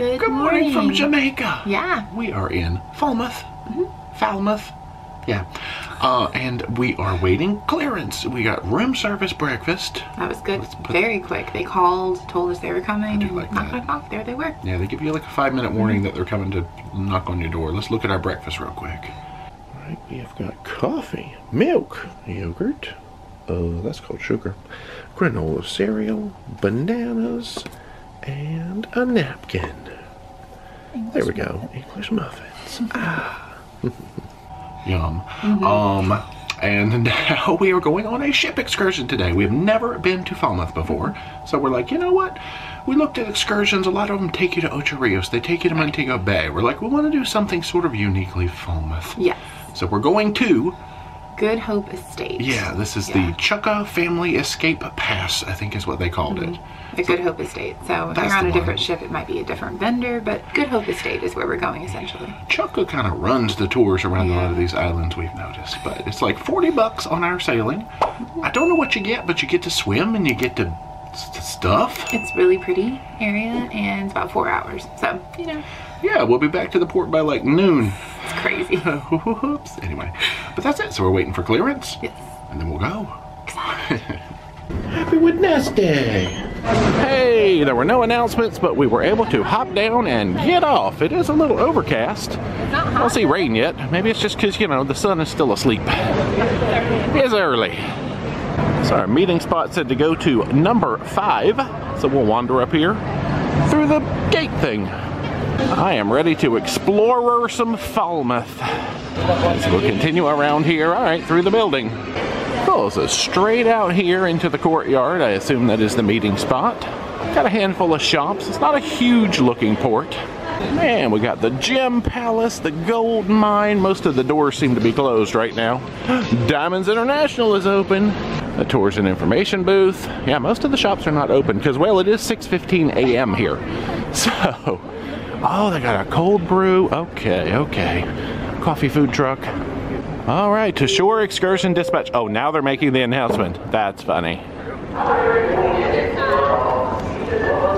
Good, Good morning, from. Jamaica. Yeah. We are in Falmouth. Mm-hmm. Falmouth. Yeah. Uh, and we are waiting clearance. We got room service breakfast. That was good. Very quick. They called, told us they were coming. do and like knock, that. knock, knock. There they were. Yeah, they give you like a five minute warning mm-hmm. that they're coming to knock on your door. Let's look at our breakfast real quick. All right, we have got coffee, milk, yogurt. Oh, that's called sugar. Granola cereal, bananas, and a napkin. There we go. English muffins. Ah. Yum. Um, and now we are going on a ship excursion today. We have never been to Falmouth before. So we're like, you know what? We looked at excursions. A lot of them take you to Ocho Rios. They take you to Montego Bay. We're like, we want to do something sort of uniquely Falmouth. Yes. So we're going to, Good Hope Estate. yeah, this is Yeah. the Chukka Family Escape Pass, I think is what they called it. The Good Hope Estate. So if That's you're on a different one. ship, it might be a different vendor, but Good Hope Estate is where we're going essentially. Chukka kind of runs the tours around a lot of these islands we've noticed, but it's like 40 bucks on our sailing. I don't know what you get, but you get to swim and you get to stuff. It's really pretty area and it's about four hours. So, you know, Yeah, we'll be back to the port by like noon. it's crazy. Oops. Anyway, but that's it. So we're waiting for clearance, yes. and then we'll go. Happy Wednesday! Hey, there were no announcements, but we were able to hop down and get off. It is a little overcast. I don't see rain yet. Maybe it's just because, you know, the sun is still asleep. It's early. So our meeting spot said to go to number five. So we'll wander up here through the gate thing. I am ready to explore some Falmouth. So we'll continue around here, all right, through the building. Cool, so straight out here into the courtyard, I assume that is the meeting spot. Got a handful of shops. It's not a huge looking port. Man, we got the Gem Palace, the Gold Mine. Most of the doors seem to be closed right now. Diamonds International is open. The tours and information booth. Yeah, most of the shops are not open because, well, it is 6:15 a.m. here. So, oh, they got a cold brew. Okay, okay. Coffee food truck. All right, to Shore Excursion Dispatch. Oh, now they're making the announcement. That's funny. We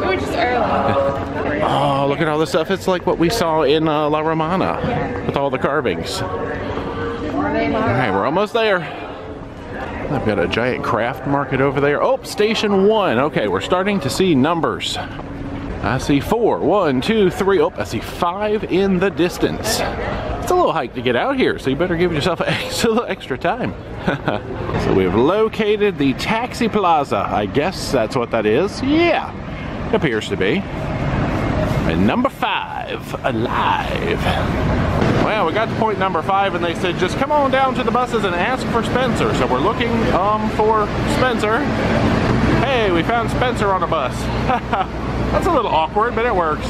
were just early. Oh, look at all this stuff. It's like what we saw in uh, La Romana with all the carvings. All right, we're almost there. I've got a giant craft market over there. Oh, station one. Okay, we're starting to see numbers. I see four. One, two, three. Oh, I see five in the distance. It's a little hike to get out here, so you better give yourself a little extra time. so we've located the Taxi Plaza. I guess that's what that is. Yeah, appears to be. And number five, alive. Well, we got to point number five, and they said just come on down to the buses and ask for Spencer. So we're looking um for Spencer. Hey, we found Spencer on a bus. That's a little awkward, but it works.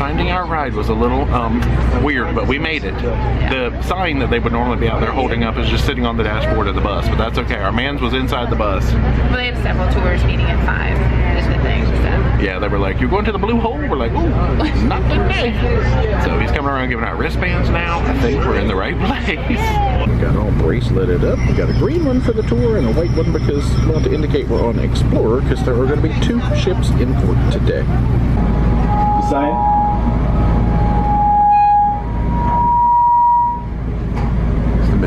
All right, finding our ride was a little um weird, but we made it. The sign that they would normally be out there holding up is just sitting on the dashboard of the bus, but that's okay. Our man's was inside the bus. Well, they have several tours meeting at five, is the thing. So. Yeah, they were like, "You're going to the blue hole." We're like, "Ooh, not today." So he's coming around giving out wristbands now. I think we're in the right place. We got all braceleted up. We got a green one for the tour and a white one because we want to indicate we're on Explorer because there are going to be two ships in port today. sign.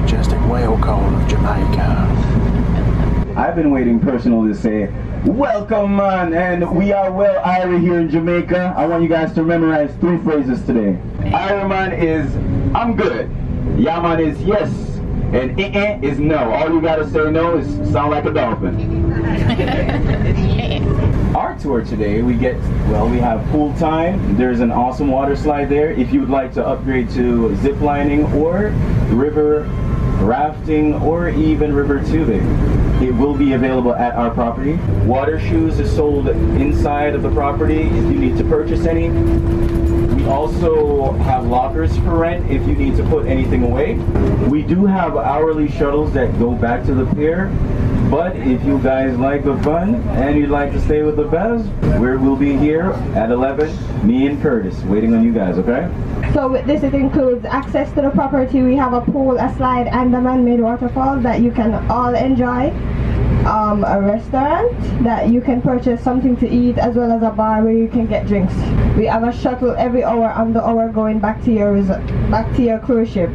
Majestic whale call of Jamaica. I've been waiting personally to say, welcome man, and we are well Irie here in Jamaica. I want you guys to memorize three phrases today. Irie man is, I'm good. Yeah man is yes. And eh eh is no. All you gotta say no is sound like a dolphin. Our tour today, we get, well, we have pool time. There's an awesome water slide there. If you would like to upgrade to zip lining or river rafting or even river tubing, it will be available at our property. Water shoes is sold inside of the property if you need to purchase any. We also have lockers for rent if you need to put anything away. We do have hourly shuttles that go back to the pier. But if you guys like the fun and you'd like to stay with the best, we will be here at 11, me and Curtis, waiting on you guys, okay? So this includes access to the property. We have a pool, a slide, and a man-made waterfall that you can all enjoy. um, a restaurant that you can purchase something to eat as well as a bar where you can get drinks. We have a shuttle every hour on the hour going back to your back to your cruise ship.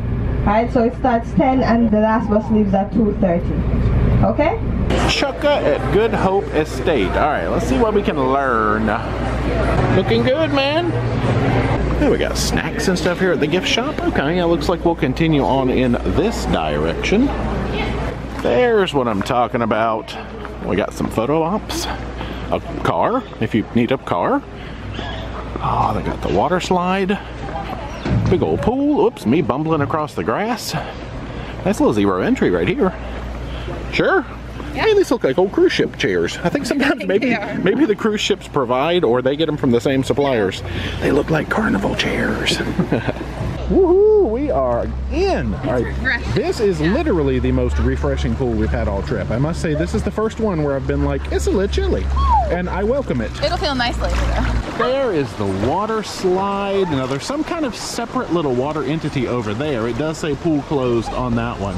Right, so it starts 10 and the last bus leaves at 2.30. Okay? Chukka at Good Hope Estate. All right, let's see what we can learn. Looking good, man. We got snacks and stuff here at the gift shop. Okay, it looks like we'll continue on in this direction. There's what I'm talking about. We got some photo ops. A car, if you need a car. Oh, they got the water slide. Big old pool. Oops, me bumbling across the grass. Nice little zero entry right here. Sure. Hey, these look like old cruise ship chairs. I think sometimes maybe maybe the cruise ships provide or they get them from the same suppliers. They look like carnival chairs. Woohoo! We are in. All right, this is literally the most refreshing pool we've had all trip. I must say, this is the first one where I've been like, it's a little chilly, and I welcome it. It'll feel nice later though. There is the water slide. Now there's some kind of separate little water entity over there. It does say pool closed on that one.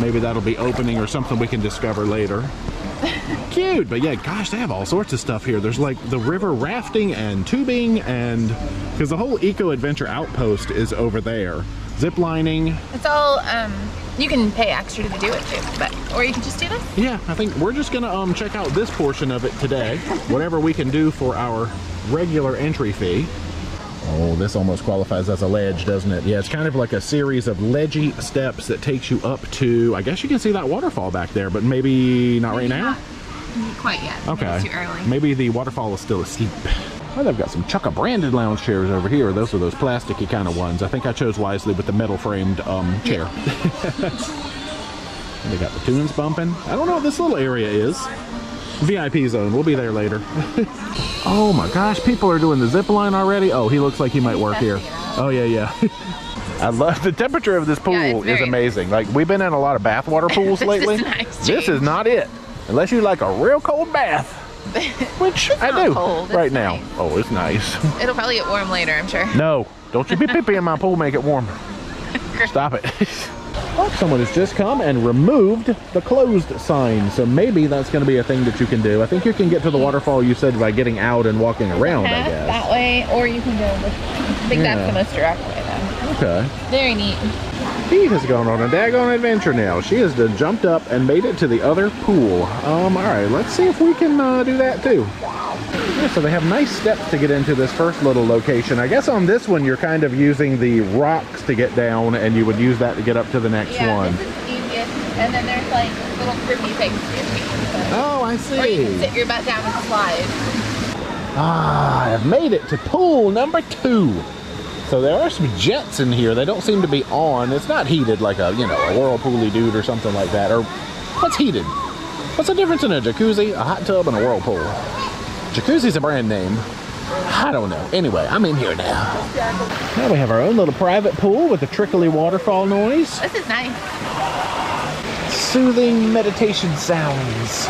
Maybe that'll be opening or something we can discover later. Cute, but yeah, gosh, they have all sorts of stuff here. There's like the river rafting and tubing and because the whole eco adventure outpost is over there. Zip lining. It's all um you can pay extra to do it too, but or you can just do this. Yeah, I think we're just gonna um check out this portion of it today. Whatever we can do for our regular entry fee. Oh, this almost qualifies as a ledge, doesn't it? Yeah, it's kind of like a series of ledgy steps that takes you up to, I guess you can see that waterfall back there, but maybe not right now? Not quite yet. Maybe Okay. It's too early. Maybe the waterfall is still asleep. Well, they've got some Chukka branded lounge chairs over here. Those are those plasticky kind of ones. I think I chose wisely with the metal framed um, chair. they got the tunes bumping. I don't know what this little area is. VIP zone. We'll be there later. oh my gosh, people are doing the zip line already. Oh, he looks like he might work here. Oh yeah, yeah. I love the temperature of this pool Yeah, is very amazing. Like we've been in a lot of bathwater pools This is lately. nice this is not it. Unless you like a real cold bath. Which I do cold, it's right now. nice. Oh, it's nice. It'll probably get warm later, I'm sure. No, don't you be pee in my pool, make it warm. Stop it. Oh, someone has just come and removed the closed sign, so maybe that's going to be a thing that you can do. I think you can get to the waterfall, you said, by getting out and walking around, I guess. that way, or you can go this. I think Yeah. that's the most direct way though. Okay. Very neat. He has gone on a daggone adventure now. She has jumped up and made it to the other pool. Um, all right, let's see if we can uh, do that too. So they have nice steps to get into this first little location. I guess on this one, you're kind of using the rocks to get down, and you would use that to get up to the next yeah, one. this is easiest. And then there's like little grippy things for your feet. so- Oh, I Or you can see. sit your butt down and slide. Ah, I've made it to pool number two. So there are some jets in here. They don't seem to be on. It's not heated like a, you know, a whirlpooly dude or something like that. Or what's heated? What's the difference in a jacuzzi, a hot tub, and a whirlpool? Jacuzzi's a brand name. I don't know. Anyway, I'm in here now. Now we have our own little private pool with a trickly waterfall noise. This is nice. Soothing meditation sounds.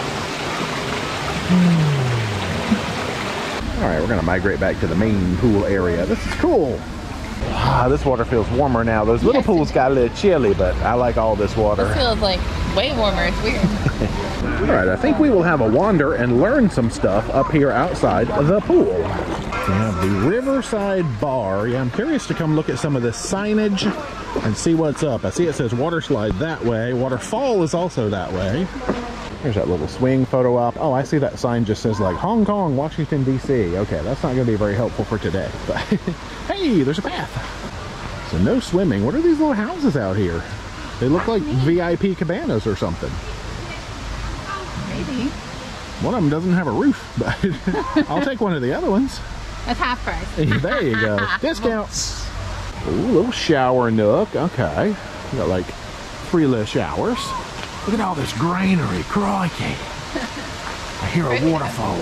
Hmm. All right, we're gonna migrate back to the main pool area. This is cool. Ah, this water feels warmer now. Those little Yes, pools got a little chilly, but I like all this water. This feels like way warmer. It's weird. All right, I think we will have a wander and learn some stuff up here outside the pool. We have the Riverside Bar. Yeah, I'm curious to come look at some of this signage and see what's up. I see it says water slide that way. Waterfall is also that way. There's that little swing photo op. Oh, I see that sign just says like Hong Kong, Washington, D.C. Okay, that's not going to be very helpful for today. But hey, there's a path. So no swimming. What are these little houses out here? They look like VIP cabanas or something. Maybe. One of them doesn't have a roof, but I'll take one of the other ones. That's half price. there you go. Discounts. Ooh, little shower nook. Okay. We got like three little showers. Look at all this greenery. Crikey. I hear a waterfall.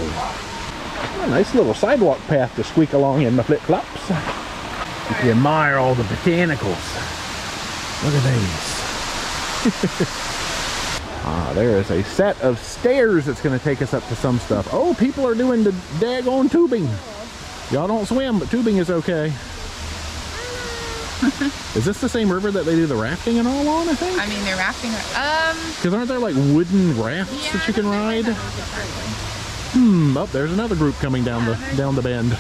A nice little sidewalk path to squeak along in my flip flops. You can admire all the botanicals. Look at these. Ah, there is a set of stairs that's going to take us up to some stuff. Oh, people are doing the daggone tubing. Y'all don't swim, but tubing is okay. Is this the same river that they do the rafting and all on, I think? I mean, they're rafting. Um, Because aren't there like wooden rafts yeah, that you can ride? Hmm, oh, there's another group coming down the down the bend.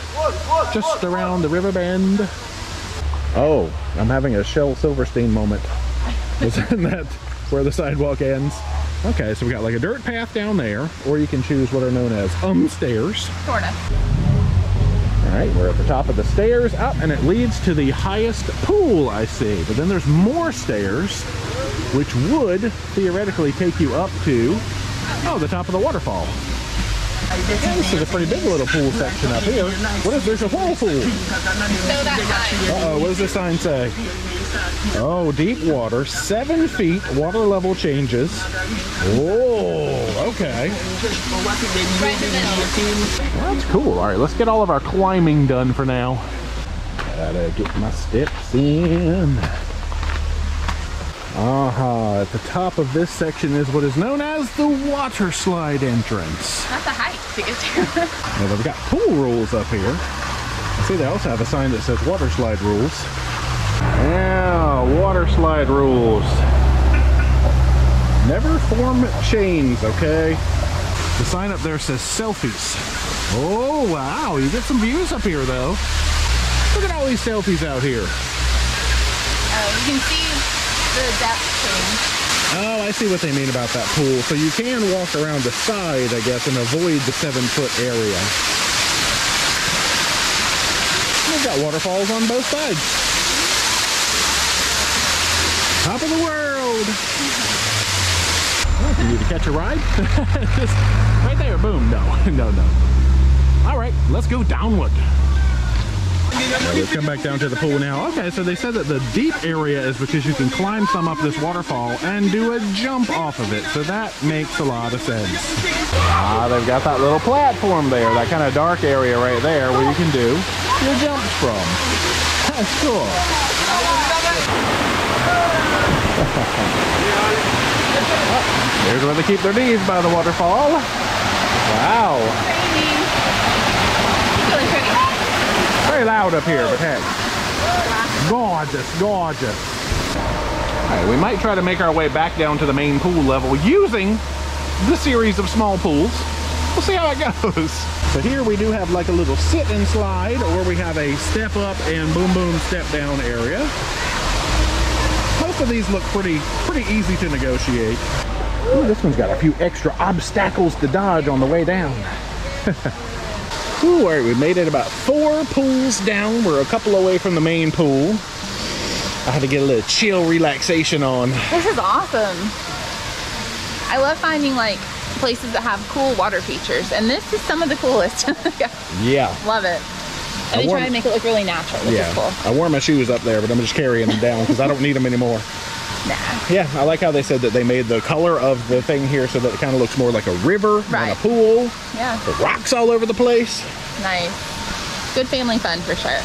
Just around the river bend. Oh, I'm having a Shel Silverstein moment. Isn't that where the sidewalk ends? Okay, so we got like a dirt path down there, or you can choose what are known as um stairs. Sorta. All right, we're at the top of the stairs up, and it leads to the highest pool I see. But then there's more stairs, which would theoretically take you up to, oh, the top of the waterfall. Yeah, this is a pretty big little pool section up here. What is there's a whirlpool? Uh-oh, what does this sign say? Oh, deep water, seven feet, water level changes. Oh, okay. The that's cool. All right, let's get all of our climbing done for now. Gotta get my steps in. Aha, at the top of this section is what is known as the water slide entrance. That's a hike to get to. Now they've got pool rules up here. I see they also have a sign that says water slide rules. Yeah, water slide rules. Never form chains, okay? The sign up there says selfies. Oh, wow, you get some views up here though. Look at all these selfies out here. Oh, you can see the depth change. Oh, I see what they mean about that pool. So you can walk around the side, I guess, and avoid the seven foot area. We've got waterfalls on both sides. Top of the world. For you to catch a ride? Just right there, boom. No, no, no. All right, let's go downward. Well, let's come back down to the pool now. Okay, so they said that the deep area is because you can climb some up this waterfall and do a jump off of it. So that makes a lot of sense. Ah, they've got that little platform there, that kind of dark area right there where you can do your jumps from. That's cool. Oh, Here's where they keep their knees by the waterfall. Wow. Crazy. It's really pretty. Very loud up here, but hey. Gorgeous, gorgeous. All right, we might try to make our way back down to the main pool level using the series of small pools. We'll see how it goes. So here we do have like a little sit and slide, or we have a step up and boom boom step down area. Most of these look pretty pretty easy to negotiate. Ooh, this one's got a few extra obstacles to dodge on the way down. Ooh, all right, we made it about four pools down. We're a couple away from the main pool. I had to get a little chill relaxation on. This is awesome. I love finding like places that have cool water features, and this is some of the coolest. Yeah. love it. I And they wore- try to make it look really natural, which Yeah. is cool. I wore my shoes up there, but I'm just carrying them down because I don't need them anymore. Nah. Yeah, I like how they said that they made the color of the thing here so that it kind of looks more like a river than a pool. Yeah. The rocks all over the place. Nice. Good family fun for sure.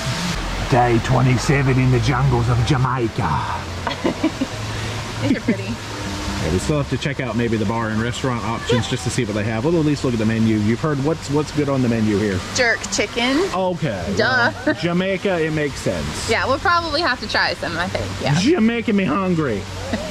Day 27 in the jungles of Jamaica. These are pretty. Yeah, we still have to check out maybe the bar and restaurant options just to see what they have. We'll at least look at the menu. You've heard what's what's good on the menu here. Jerk chicken. Okay. Duh. well, Jamaica, it makes sense. Yeah, we'll probably have to try some, I think. Yeah. You're making me hungry.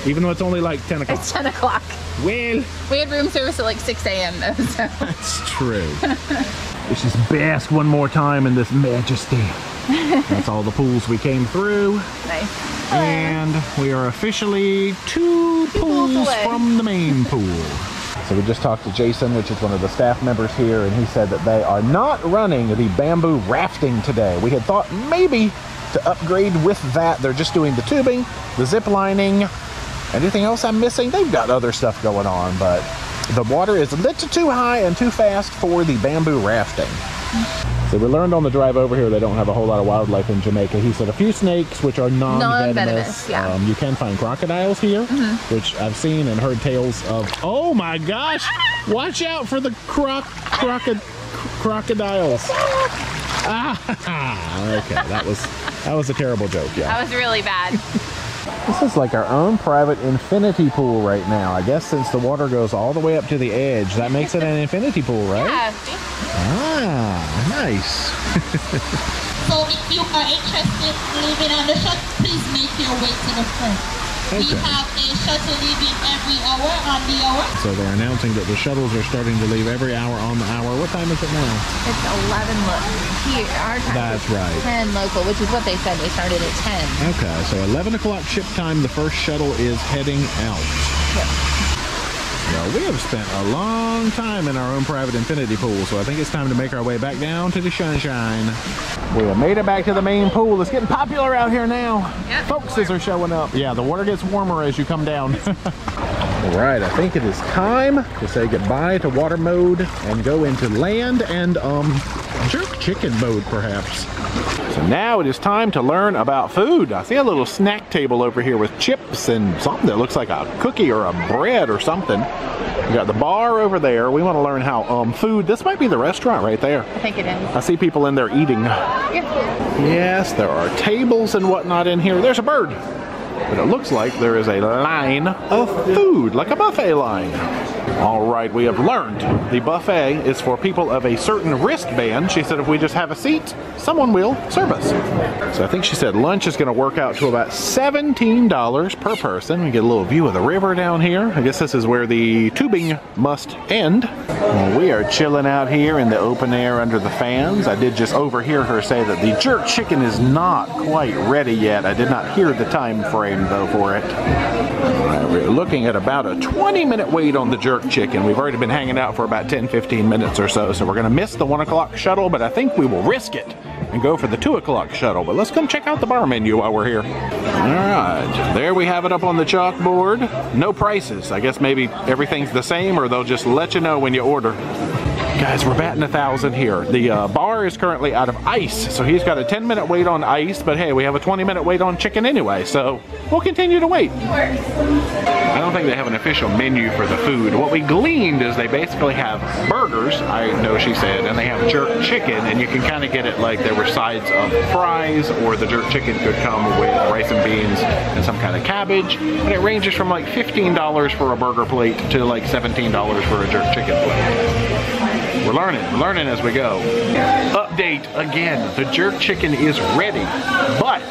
Even though it's only like 10 o'clock. It's 10 o'clock. Well, We had room service at like 6 a.m. though, so. that's true. Let's just bask one more time in this majesty. That's all the pools we came through. Nice. And we are officially two pools pools away. from the main pool. So we just talked to Jason, which is one of the staff members here, and he said that they are not running the bamboo rafting today. We had thought maybe to upgrade with that. They're just doing the tubing, the zip lining. Anything else I'm missing? They've got other stuff going on, but the water is a little too high and too fast for the bamboo rafting. So we learned on the drive over here they don't have a whole lot of wildlife in Jamaica. He said a few snakes, which are non-venomous. Non-venomous, yeah. Um, you can find crocodiles here, which I've seen and heard tales of. Oh my gosh! Watch out for the croc crocod crocodiles. Ah, okay, that was that was a terrible joke. Yeah. That was really bad. This is like our own private infinity pool right now. I guess since the water goes all the way up to the edge, that makes it an infinity pool, right? Yeah. Ah, nice. So if you are interested in living on the shuttle, please make your way to the front. We have a shuttle leaving every hour on the hour. So they're announcing that the shuttles are starting to leave every hour on the hour. What time is it now? It's 11 lo- here. Our time That's is right. 10 local, which is what they said. They started at 10. Okay, so 11 o'clock ship time, the first shuttle is heading out. Yep. We have spent a long time in our own private infinity pool, so I think it's time to make our way back down to the sunshine. We have made it back to the main pool. It's getting popular out here now. Yep. Focuses are showing up. Yeah, the water gets warmer as you come down. All right, I think it is time to say goodbye to water mode and go into land and um jerk chicken mode perhaps. So now it is time to learn about food. I see a little snack table over here with chips and something that looks like a cookie or a bread or something. We got the bar over there. We want to learn how um food. This might be the restaurant right there. I think it is. I see people in there eating. Yes, there are tables and whatnot in here. There's a bird. But it looks like there is a line of food, like a buffet line. All right, we have learned the buffet is for people of a certain wristband. She said if we just have a seat, someone will serve us. So I think she said lunch is going to work out to about $17 per person. We get a little view of the river down here. I guess this is where the tubing must end. Well, we are chilling out here in the open air under the fans. I did just overhear her say that the jerk chicken is not quite ready yet. I did not hear the time frame though for it. Right, we're looking at about a 20 minute wait on the jerk chicken. We've already been hanging out for about 10 15 minutes or so, so we're to miss the 1 o'clock shuttle, but I think we will risk it and go for the 2 o'clock shuttle. But let's come check out the bar menu while we're here. All right, there we have it up on the chalkboard. No prices. I guess maybe everything's the same or they'll just let you know when you order. Guys, we're batting a thousand here. The uh, bar is currently out of ice, so he's got a 10 minute wait on ice, but hey, we have a 20 minute wait on chicken anyway, so we'll continue to wait. I don't think they have an official menu for the food. What we gleaned is they basically have burgers, I know she said, and they have jerk chicken, and you can kind of get it like there were sides of fries, or the jerk chicken could come with rice and beans and some kind of cabbage, and it ranges from like $15 for a burger plate to like $17 for a jerk chicken plate. We're learning, we're learning as we go. Update again, the jerk chicken is ready, but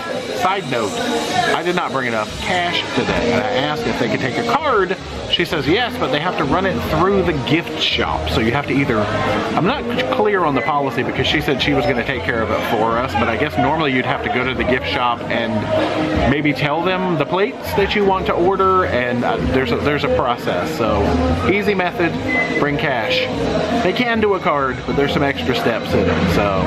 side note, I did not bring enough cash today. And I asked if they could take a card. She says yes, but they have to run it through the gift shop. So you have to either, I'm not clear on the policy because she said she was going to take care of it for us, but I guess normally you'd have to go to the gift shop and maybe tell them the plates that you want to order, and uh, there's a, there's a process. So easy method, bring cash. They can do a card, but there's some extra steps in it. So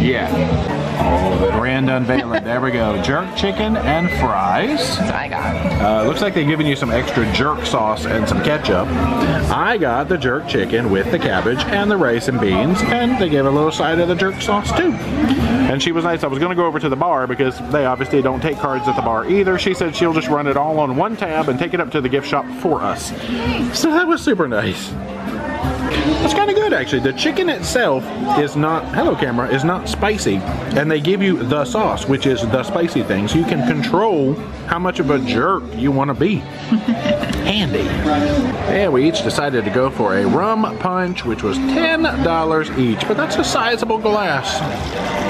yeah. Oh, grand unveiling. There we go. Jerk chicken and fries. That's what I got. Uh, looks like they've given you some extra jerk sauce and some ketchup. I got the jerk chicken with the cabbage and the rice and beans, and they gave a little side of the jerk sauce too. And she was nice. I was going to go over to the bar because they obviously don't take cards at the bar either. She said she'll just run it all on one tab and take it up to the gift shop for us. So that was super nice. It's kind of good actually. The chicken itself is not, hello camera, is not spicy. And they give you the sauce, which is the spicy thing. So you can control how much of a jerk you want to be. Handy. And we each decided to go for a rum punch, which was $10 each. But that's a sizable glass.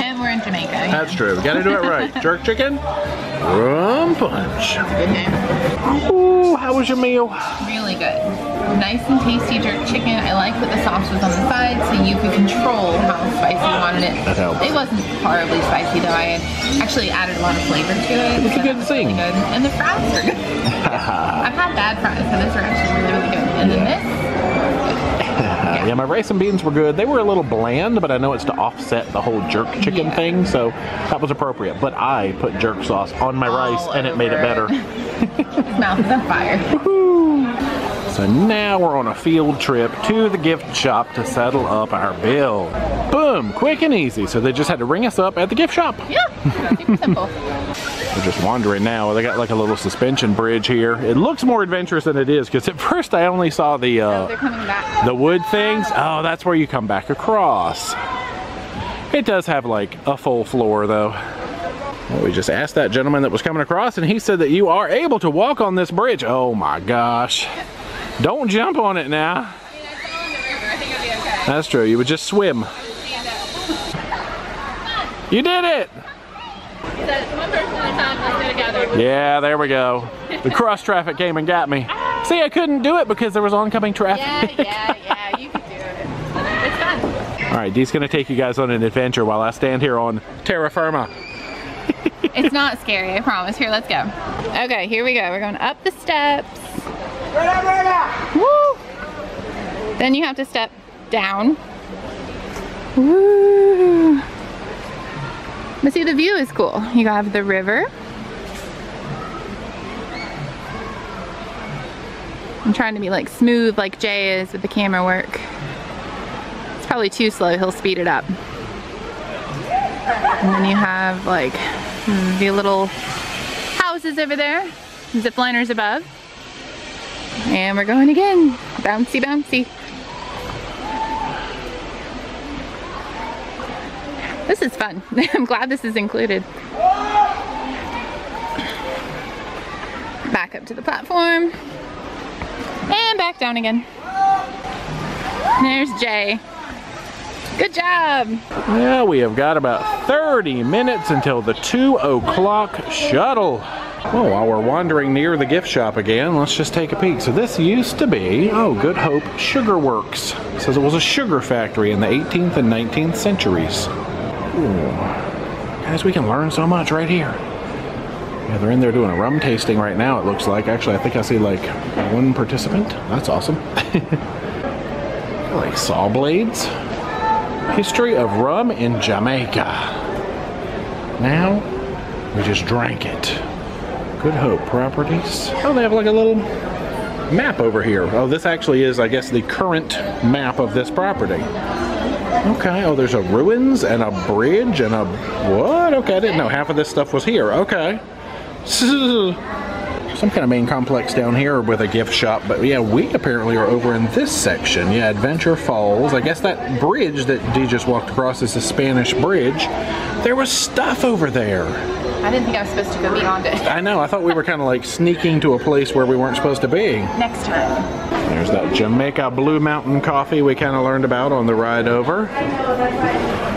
And we're in Jamaica. That's true. We gotta do it right. Jerk chicken, rum punch. Good name. Ooh, how was your meal? Really good. Nice and tasty jerk chicken. I like that the sauce was on the side so you could control how spicy you wanted it. That helps. It wasn't horribly spicy though. I actually added a lot of flavor to it. It's a so good that thing. Really good. And the fries were good. I've had bad fries, so this are actually really, really good. And then this, Yeah, my rice and beans were good. They were a little bland, but I know it's to offset the whole jerk chicken Yeah. thing, so that was appropriate. But I put jerk sauce on my rice, and it made it better. his mouth is on fire. So now we're on a field trip to the gift shop to settle up our bill. Boom, quick and easy. So they just had to ring us up at the gift shop. Yeah, simple. We're just wandering now. They got like a little suspension bridge here. It looks more adventurous than it is because at first I only saw the uh, They're coming back. the wood things. Oh, that's where you come back across. It does have like a full floor though. We just asked that gentleman that was coming across and he said that you are able to walk on this bridge. Oh my gosh. Don't jump on it now. That's true. You would just swim. You did it! He said it's one person at a time, let's go together. Yeah, there we go. The cross traffic came and got me. See, I couldn't do it because there was oncoming traffic. Yeah, yeah, yeah, you can do it. It's fun. All right, Dee's gonna take you guys on an adventure while I stand here on terra firma. It's not scary, I promise. Here, let's go. Okay, here we go. We're going up the steps. Woo! Then you have to step down. Woo! But see, the view is cool. You have the river. I'm trying to be like smooth like Jay is with the camera work. It's probably too slow, he'll speed it up. And then you have like hmm, the little houses over there, zip liners above. And we're going again. Bouncy, bouncy. This is fun. I'm glad this is included. Back up to the platform. And back down again. There's Jay. Good job. Yeah, we have got about 30 minutes until the 2 o'clock shuttle. Well, while we're wandering near the gift shop again, let's just take a peek. So this used to be, oh, Good Hope Sugar Works. It says it was a sugar factory in the 18th and 19th centuries. Ooh. Guys, we can learn so much right here. Yeah, they're in there doing a rum tasting right now, it looks like. Actually, I think I see like one participant. That's awesome. like saw blades. History of rum in Jamaica. Now, we just drank it. Good Hope Properties. Oh, they have like a little map over here. Oh, this actually is, I guess, the current map of this property. Okay, oh, there's a ruins and a bridge and a... What? Okay, I didn't know half of this stuff was here. Okay. Some kind of main complex down here with a gift shop, but yeah, we apparently are over in this section. Yeah, Adventure Falls. I guess that bridge that Dee just walked across is a Spanish bridge. There was stuff over there. I didn't think I was supposed to go beyond it. I know, I thought we were kind of like sneaking to a place where we weren't supposed to be. Next time. There's that Jamaica Blue Mountain coffee we kind of learned about on the ride over.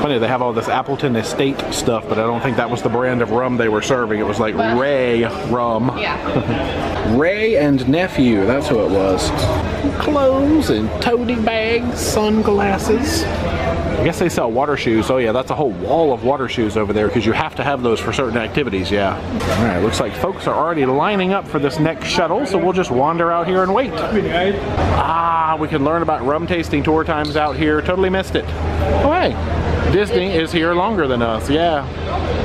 Funny, they have all this Appleton Estate stuff, but I don't think that was the brand of rum they were serving. It was like Wray rum. Yeah. Wray and Nephew, that's who it was. Clothes and toady bags, sunglasses. I guess they sell water shoes. Oh yeah, that's a whole wall of water shoes over there because you have to have those for certain activities, yeah. All right, looks like folks are already lining up for this next shuttle, so we'll just wander out here and wait. Ah, we can learn about rum tasting tour times out here. Totally missed it. Oh hey, Disney is here longer than us, yeah.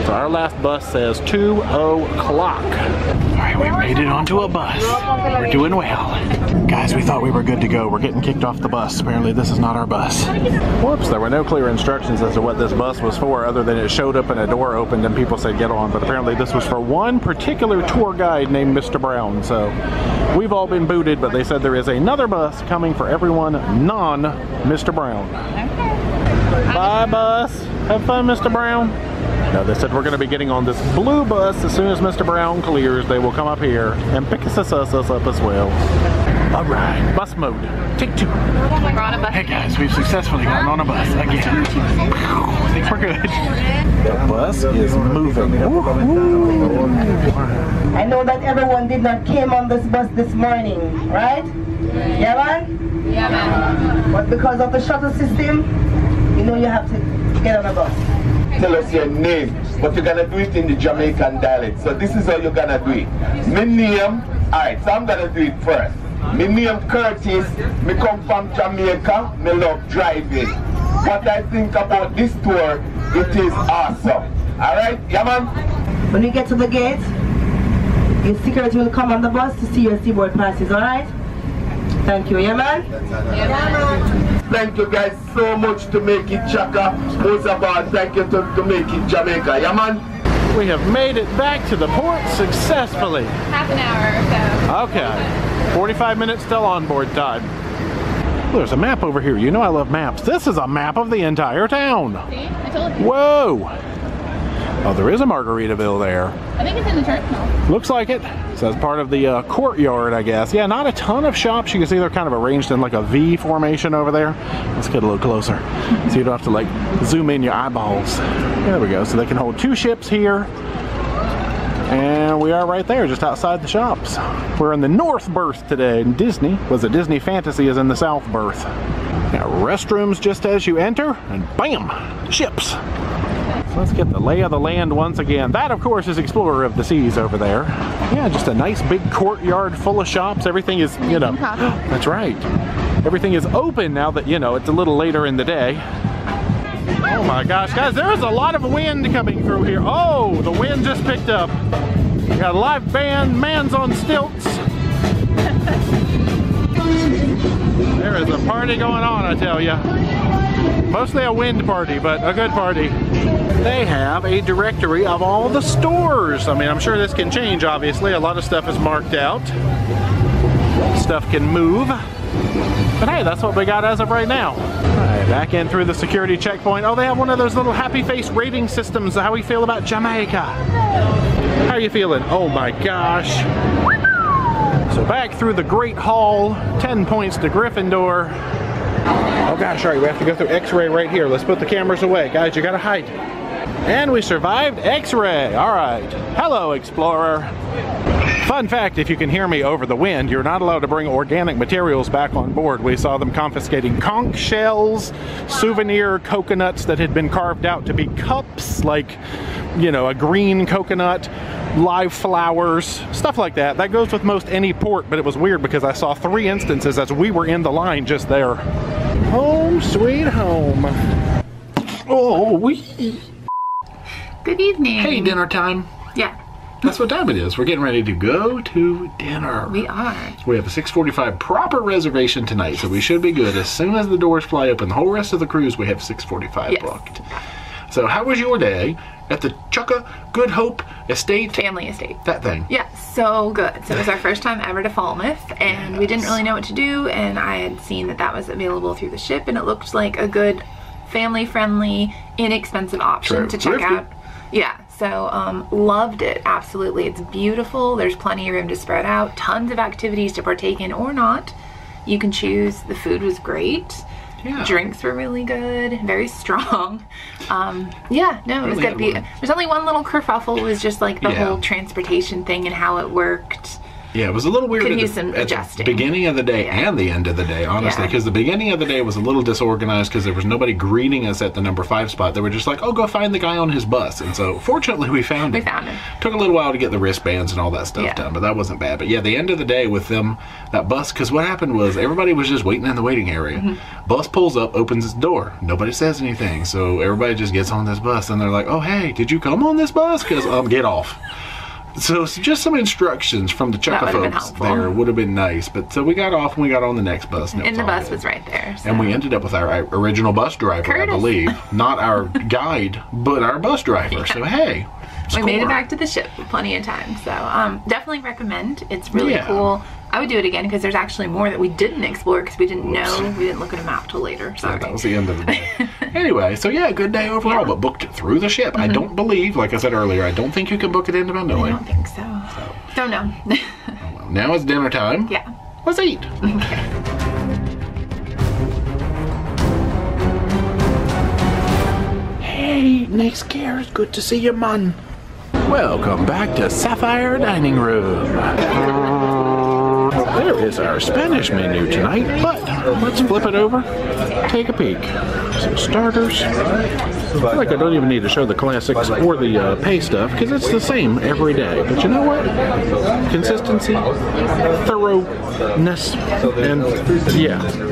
So our last bus says 2 o'clock. All right, we made it onto a bus. We're doing well. Guys, we thought we were good to go. We're getting kicked off the bus. Apparently this is not our bus. Whoops, there were no clear instructions as to what this bus was for other than it showed up and a door opened and people said get on. But apparently this was for one particular tour guide named Mr. Brown. So we've all been booted, but they said there is another bus coming for everyone non Mr. Brown. Bye bus. Have fun, Mr. Brown. No, they said we're going to be getting on this blue bus as soon as Mr. Brown clears. They will come up here and pick us, us, us up as well. All right, bus mode. Take two. We're on a bus. Hey guys, we've successfully gotten on a bus again. I think we're good. The bus is moving. I know that everyone did not came on this bus this morning, right? Yeah, man? Yeah, man. But because of the shuttle system, you know you have to get on a bus. tell us your name, but you're gonna do it in the Jamaican dialect. So this is how you're gonna do it. My name, alright, so I'm gonna do it first. My name Curtis, me come from Jamaica, me love driving. What I think about this tour, it is awesome. Alright, yeah man? When you get to the gate, your security will come on the bus to see your seaboard passes, alright? Thank you, yeah man? Thank you guys so much to make it Chukka. Most of all, thank you to, to make it Jamaica, yeah man? We have made it back to the port successfully. Half an hour or so. Okay, 45 minutes still on board time. Well, there's a map over here. You know I love maps. This is a map of the entire town. See? I told you. Whoa! Oh, there is a Margaritaville there. I think it's in the terminal. Looks like it. So that's part of the uh, courtyard, I guess. Yeah, not a ton of shops. You can see they're kind of arranged in like a V formation over there. Let's get a little closer. So you don't have to like zoom in your eyeballs. There we go. So they can hold two ships here. And we are right there, just outside the shops. We're in the north berth today. And Disney, was it Disney Fantasy is in the south berth. Now restrooms just as you enter, and bam, ships. Let's get the lay of the land once again. That, of course, is Explorer of the Seas over there. Yeah, just a nice big courtyard full of shops. Everything is, you know, that's right. Everything is open now that, you know, it's a little later in the day. Oh my gosh, guys, there is a lot of wind coming through here. Oh, the wind just picked up. We got a live band, Man's on Stilts. there is a party going on, I tell you. Mostly a wind party, but a good party. They have a directory of all the stores. I mean, I'm sure this can change, obviously. A lot of stuff is marked out. Stuff can move. But hey, that's what we got as of right now. Back in through the security checkpoint. Oh, they have one of those little happy face rating systems. How we feel about Jamaica? How are you feeling? Oh my gosh. So back through the Great Hall, 10 points to Gryffindor. Oh gosh, all right, we have to go through X-ray right here. Let's put the cameras away. Guys, you gotta hide. And we survived X-ray. All right. Hello, Explorer. Fun fact, if you can hear me over the wind, you're not allowed to bring organic materials back on board. We saw them confiscating conch shells, souvenir coconuts that had been carved out to be cups, like, you know, a green coconut, live flowers, stuff like that. That goes with most any port, but it was weird because I saw three instances as we were in the line just there. Home sweet home. Oh, we. Good evening. Hey, dinner time. Yeah, That's what time it is. We're getting ready to go to dinner. we are. We have a 6:45 proper reservation tonight, so we should be good. As soon as the doors fly open, the whole rest of the cruise we have 6:45 Yes. booked. So, how was your day at the Chukka Good Hope Estate? Family estate. That thing. Yeah, so good. So it was our first time ever to Falmouth, and we didn't really know what to do. And I had seen that that was available through the ship, and it looked like a good, family-friendly, inexpensive option True. to check out. Yeah, so um, loved it. Absolutely, it's beautiful. There's plenty of room to spread out. Tons of activities to partake in or not. You can choose. The food was great. Yeah. Drinks were really good, very strong. Um, yeah, no, it was Really good. Be- There's only one little kerfuffle. It was just like the Yeah. whole transportation thing and how it worked. Yeah, it was a little weird Could at, use the, some adjusting. beginning of the day and the end of the day, honestly. Yeah. Because the beginning of the day was a little disorganized because there was nobody greeting us at the number five spot. They were just like, "Oh, go find the guy on his bus." And so, fortunately, we found We him. We found him. Took a little while to get the wristbands and all that stuff Yeah. done, but that wasn't bad. But yeah, the end of the day with them, that bus, because what happened was everybody was just waiting in the waiting area. Mm-hmm. Bus pulls up, opens its door. Nobody says anything, so everybody just gets on this bus, and they're like, "Oh, hey, did you come on this bus? Because um, get off." So, s- just some instructions from the Chukka folks there would have been nice. But so we got off and we got on the next bus. And, And the bus good. was right there. So. And we ended up with our original bus driver, I believe. Not our guide, but our bus driver. So, hey. We made it back to the ship plenty of time. So um, definitely recommend. It's really Yeah. cool. I would do it again because there's actually more that we didn't explore because we didn't know. We didn't look at a map till later. So Sorry. that was the end of the day. anyway, so yeah, good day overall, Yeah. Mm-hmm. but booked through the ship. I don't believe, like I said earlier, I don't think you can book it independently. I don't think so. Don't know. Now it's dinner time. yeah. Let's eat. Hey, Nick Cares, good to see you, man. Welcome back to Sapphire Dining Room. There is our Spanish menu tonight, but let's flip it over. Take a peek. Some starters. I feel like I don't even need to show the classics or the uh, pay stuff because it's the same every day. But you know what? Consistency, thoroughness, and yeah.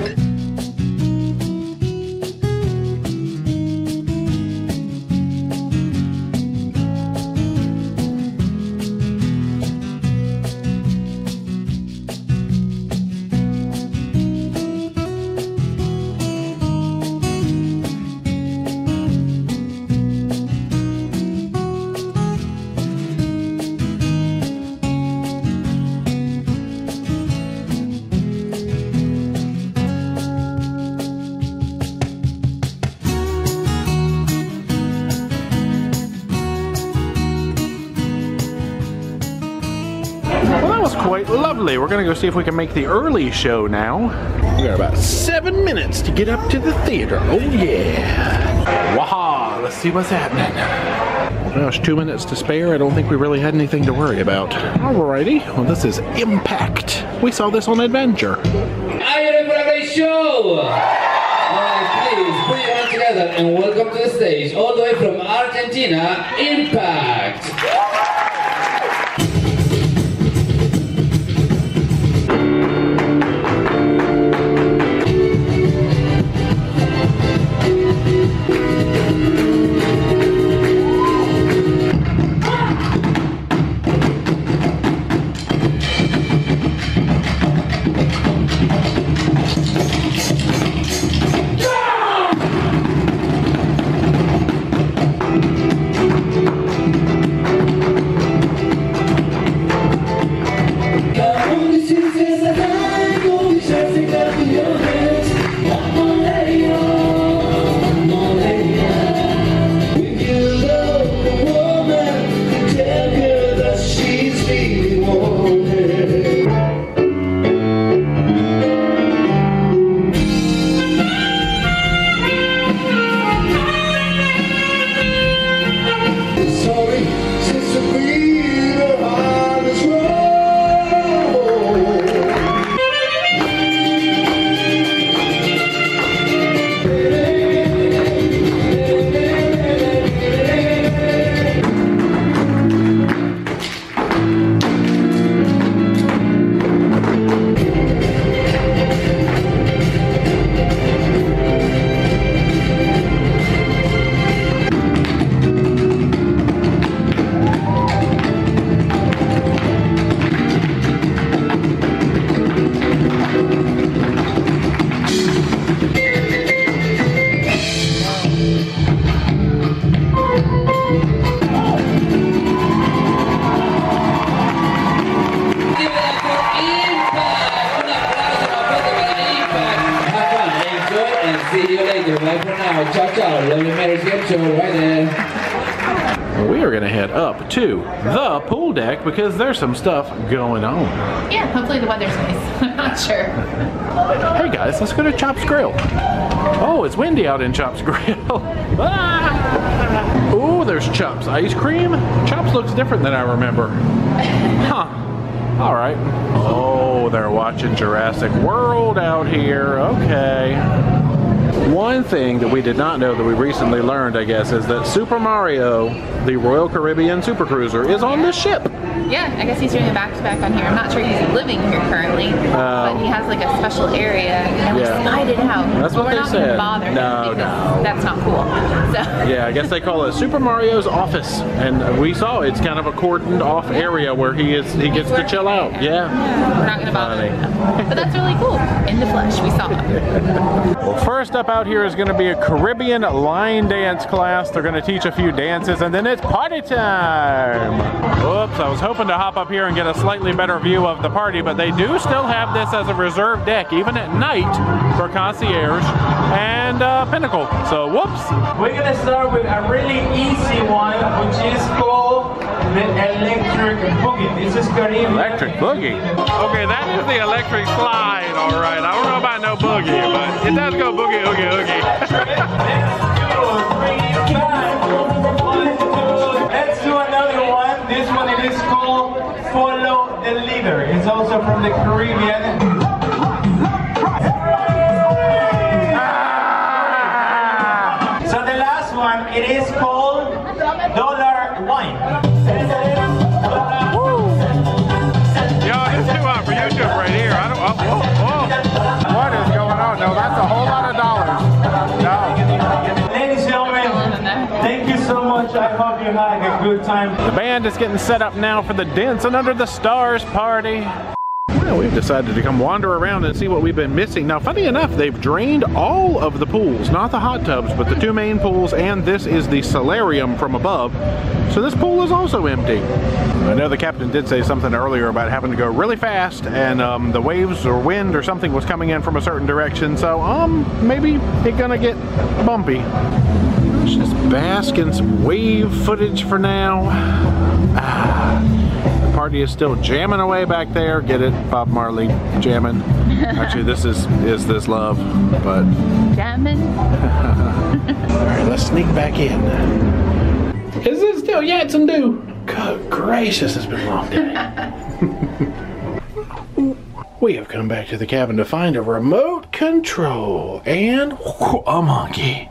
Go see if we can make the early show now. We got about seven minutes to get up to the theater. Oh yeah. Waha, let's see what's happening. Well, it's two minutes to spare. I don't think we really had anything to worry about. Alrighty, well this is Impact. We saw this on Adventure. Are you ready for a great show? Please put your hands together and welcome to the stage, all the way from Argentina, Impact. Some stuff going on. Yeah, hopefully the weather's nice. I'm not sure. Hey guys, let's go to Chop's Grille. Oh, it's windy out in Chop's Grill. ah! Ooh, there's Chop's ice cream. Chop's looks different than I remember. Huh. All right. Oh, they're watching Jurassic World out here. Okay. One thing that we did not know that we recently learned, I guess, is that Super Mario, the Royal Caribbean Super Cruiser, is on this ship. Yeah, I guess he's doing a back-to-back on here. I'm not sure he's living here currently, oh. but he has like a special area, and we Yeah. slide it out. That's but what we're they not said. gonna bother No, no. that's not cool. So Yeah, I guess they call it Super Mario's office, and we saw it's kind of a cordoned off area where he is he gets to chill out. Yeah. we're not gonna bother him. But that's really cool. In the flesh, we saw. Well, first up out here is going to be a Caribbean line dance class. They're going to teach a few dances, and then it's party time. Oops, I was hoping to hop up here and get a slightly better view of the party, but they do still have this as a reserve deck, even at night, for concierge and uh, Pinnacle. So, whoops. We're gonna start with a really easy one, which is called the electric boogie. This is Caribbean. Electric boogie. Okay, that is the electric slide, all right. I don't know about no boogie, but it does go boogie, oogie, oogie. It's also from the Caribbean. Good time. The band is getting set up now for the Dancing Under the Stars party. Well, we've decided to come wander around and see what we've been missing. Now, funny enough, they've drained all of the pools, not the hot tubs, but the two main pools, and this is the solarium from above. So this pool is also empty. I know the captain did say something earlier about having to go really fast, and um, the waves or wind or something was coming in from a certain direction. So, um, maybe it's gonna get bumpy. Let's bask in some wave footage for now. Ah. Party is still jamming away back there. Get it, Bob Marley jamming. Actually, this is is this love, but Jamming. all right, let's sneak back in. Is it still Yatson do? Good gracious, it's been a long day. we have come back to the cabin to find a remote control and a monkey.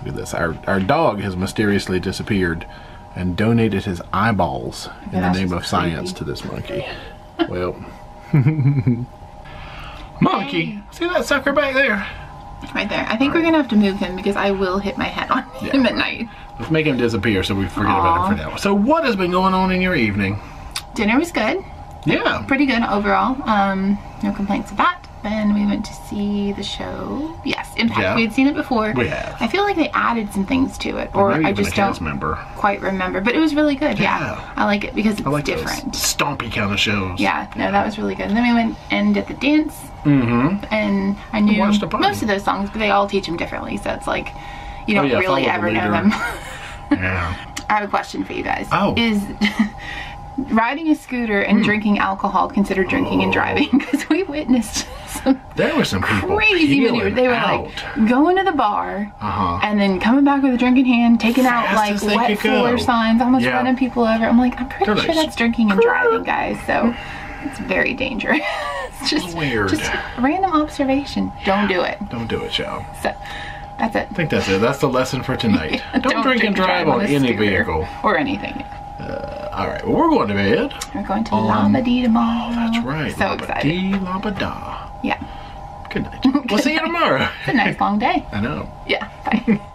Look at this. Our, our dog has mysteriously disappeared and donated his eyeballs in the name of science to this monkey. Well, monkey, see that sucker back there? Right there. I think we're gonna have to move him because I will hit my head on him at night. Let's make him disappear so we forget about him for now. So, what has been going on in your evening? Dinner was good. Yeah. Pretty good overall. Um, no complaints about that. Then we went to see the show. Yes, Impact. Yeah. We had seen it before. We have. I feel like they added some things to it, or I just don't cast member. quite remember. But it was really good. Yeah, Yeah. I like it because it's I like different. stompy kind of shows. Yeah, no, that was really good. And then we went and did the dance, Mm-hmm. and I knew most of those songs, but they all teach them differently. So it's like you Oh, don't yeah, really follow the ever know them. Yeah. I have a question for you guys. Oh. Is riding a scooter and drinking alcohol considered drinking and driving? Because we witnessed some There were some crazy peeling maneuvers. They were out. like going to the bar Uh-huh. and then coming back with a drink in hand, taking out like wet go. signs, almost Yeah. running people over. I'm like, I'm pretty They're sure like, that's drinking and driving, guys. So it's very dangerous. it's just Weird. just random observation. Don't do it. Don't do it, y'all. So that's it. I think that's it. That's the lesson for tonight. don't, drink and drive on a any scooter vehicle. or anything. All right, well, we're going to bed. We're going to Um, Labadee tomorrow. That's right. So excited. Dee labada. Yeah. Good night. We'll see you tomorrow. It's a nice long day. I know. Yeah. Bye.